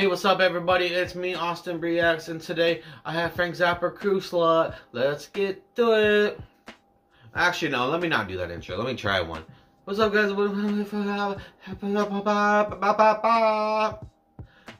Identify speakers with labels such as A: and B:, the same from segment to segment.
A: Hey, what's up, everybody? It's me, Austin Reacts, and today I have Frank Zappa Crew Slut. Let's get to it. Actually, no, let me not do that intro. Let me try one. What's up, guys?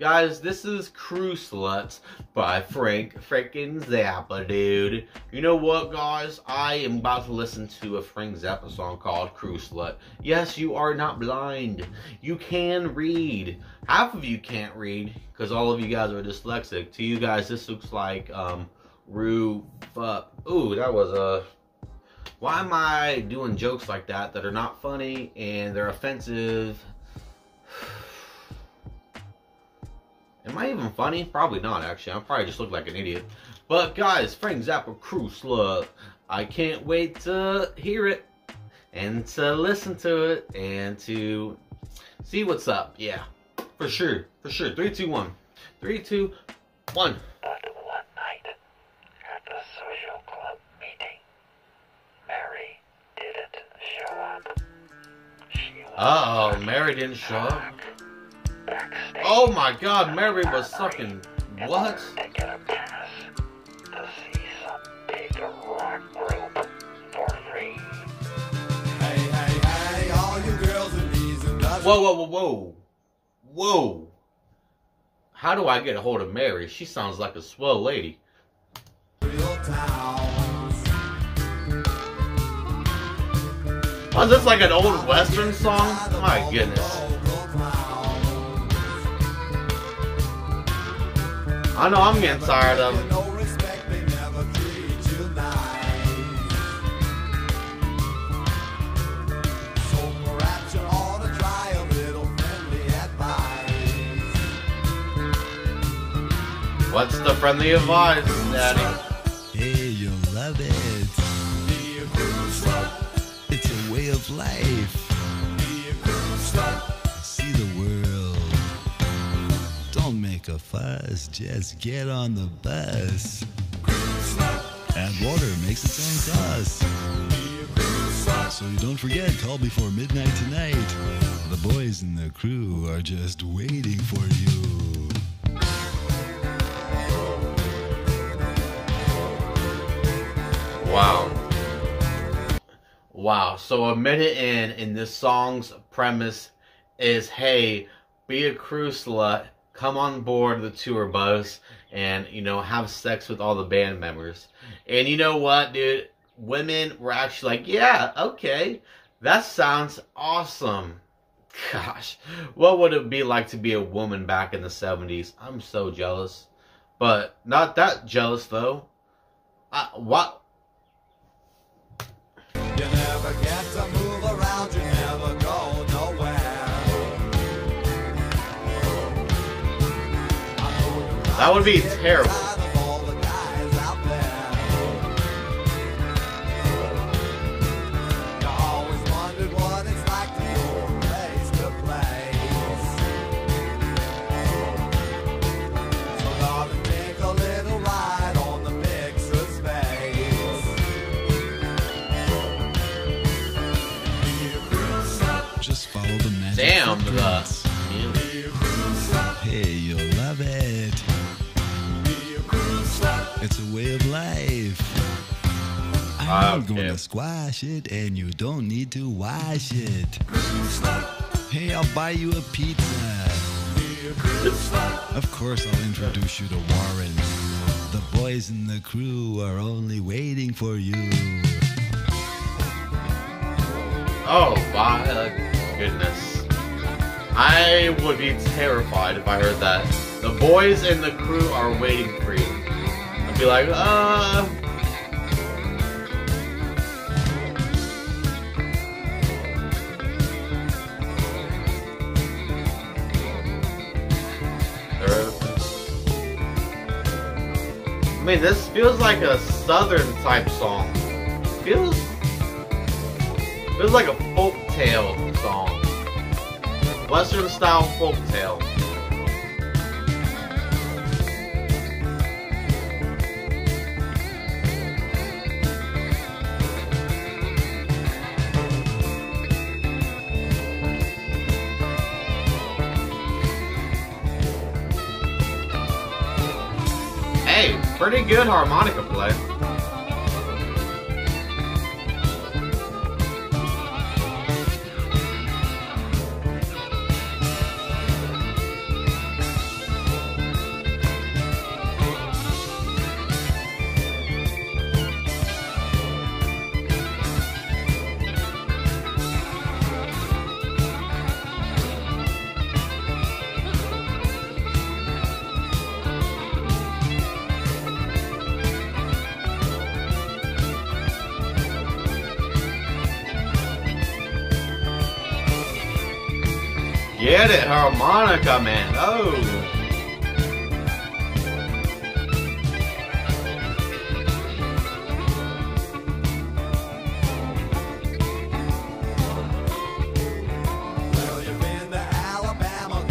A: Guys, this is Crew Sluts by Frank freaking Zappa, dude. You know what, guys? I am about to listen to a Frank Zappa song called Crew Slut. Yes, you are not blind. You can read. Half of you can't read, because all of you guys are dyslexic. To you guys, this looks like, um, Rue, fuck. Ooh, that was a... Why am I doing jokes like that that are not funny and they're offensive? Am I even funny? Probably not, actually. I probably just look like an idiot. But guys, Frank Zappa Crew Slut. I can't wait to hear it and to listen to it and to see what's up. Yeah, for sure, for sure. Three, two, one. Three, two, one.
B: But one night, at the social club meeting, Mary didn't show up.
A: Uh oh, Mary didn't show up. Oh my god, Mary was sucking. What? Whoa, whoa, whoa, whoa. Whoa. How do I get a hold of Mary? She sounds like a swell lady.
C: Oh,
A: was this like an old western song? My goodness. I know I'm getting tired of
C: you you advice.
A: What's the friendly advice, Daddy?
D: Hey, you'll love it. It's a way of life.
C: A
D: fuss. Just get on the bus. Add water makes its own sauce. So you don't forget, call before midnight tonight. The boys in the crew are just waiting for you.
A: Wow. Wow. So a minute in, and this song's premise is, hey, be a crew slut, come on board the tour bus, and, you know, have sex with all the band members. And you know what, dude? Women were actually like, yeah, okay, that sounds awesome. Gosh, what would it be like to be a woman back in the 70s? I'm so jealous. But not that jealous, though. I, what?
C: You never get to move around, you
A: That would be terrible.
D: I'm
A: okay.
D: gonna squash it, and you don't need to wash it. Hey, I'll buy you a pizza. Of course, I'll introduce you to Warren. The boys in the crew are only waiting for you.
A: Oh my goodness. I would be terrified if I heard that. The boys in the crew are waiting for you. I'd be like, uh. I mean, this feels like a southern type song. Feels Feels like a folk tale song. Western style folk tale. Pretty good harmonica play. Get it, harmonica man. Oh.
C: Hey, you've been to Alabama,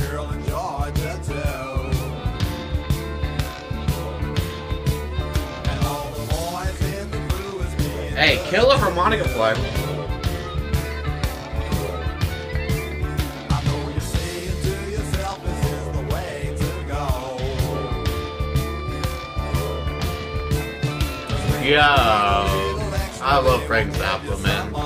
A: Yo. I love Frank Zappa, man.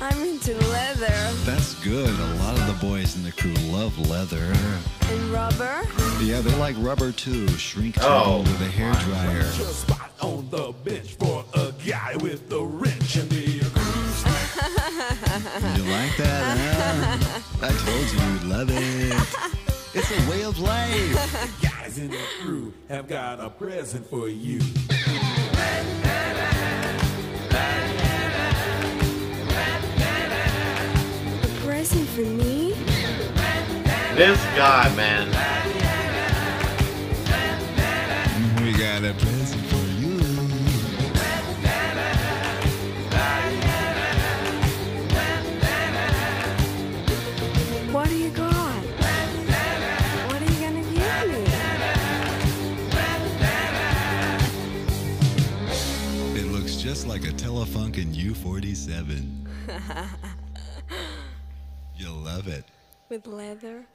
E: I'm into leather
D: That's good. A lot of the boys in the crew love leather.
E: and rubber.
D: Yeah, they like rubber too. Shrink
A: Oh,
D: with a hair dryer.
C: Spot on the bench for a guy with the wrench in the groove.
D: You like that? Huh? I told you you'd love it. It's a way of life.
C: Guys in the crew have got a present for you.
E: A present for me?
A: This guy, man.
D: U47. You'll love it.
E: With leather?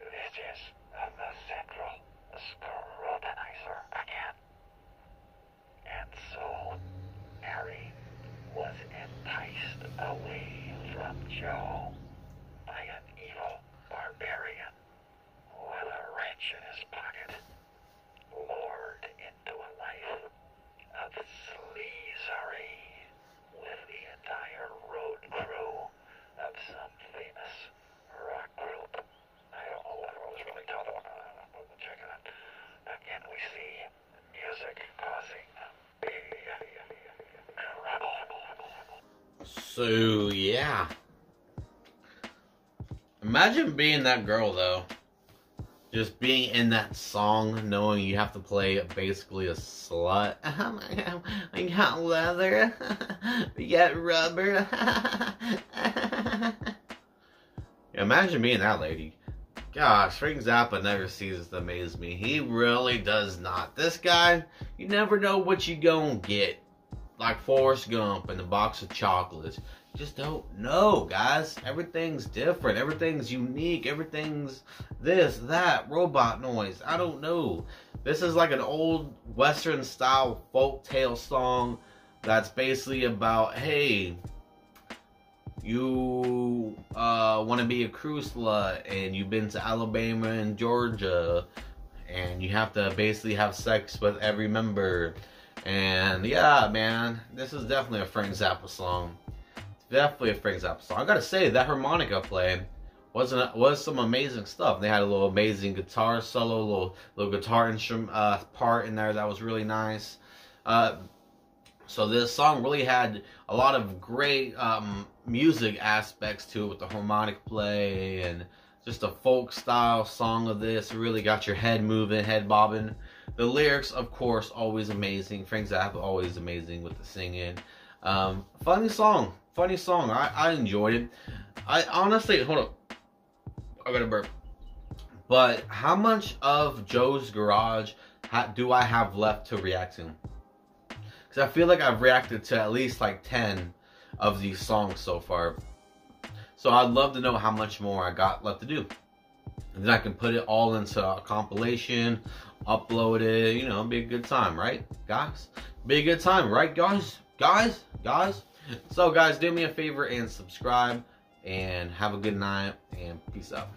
B: This is the central scrutinizer again. And so, Harry was enticed away from Joe by an evil barbarian with a wrench in his pocket, lured into a life of sleazery with the entire road crew of some famous rock group. I don't know what was really tough on uh, we'll check it out. Again, we see music causing trouble.
A: So yeah. Imagine being that girl though. Just being in that song, knowing you have to play basically a slut. we got leather. we got rubber. Imagine being that lady. Gosh, Frank Zappa never ceases to amaze me. He really does not. This guy, you never know what you gonna get. Like Forrest Gump and a box of chocolates. You just don't know, guys. Everything's different. Everything's unique. Everything's this, that, robot noise. I don't know. This is like an old Western style folk tale song that's basically about hey, you uh, want to be a crew slut and you've been to Alabama and Georgia and you have to basically have sex with every member. And yeah, man, this is definitely a Frank Zappa song. It's definitely a Frank Zappa song. I gotta say that harmonica play wasn't was some amazing stuff. They had a little amazing guitar solo, little little guitar instrument uh, part in there that was really nice. Uh, so this song really had a lot of great um, music aspects to it with the harmonic play and just a folk style song of this. Really got your head moving, head bobbing. The lyrics, of course, always amazing. Frank Zappa always amazing with the singing. Um, funny song, funny song. I, I enjoyed it. I honestly, hold up. I got a burp. But how much of Joe's Garage ha- do I have left to react to? Because I feel like I've reacted to at least like 10 of these songs so far. So I'd love to know how much more I got left to do. And then I can put it all into a compilation, upload it, you know, be a good time, right, guys? Be a good time, right, guys? Guys? Guys? So, guys, do me a favor and subscribe, and have a good night, and peace out.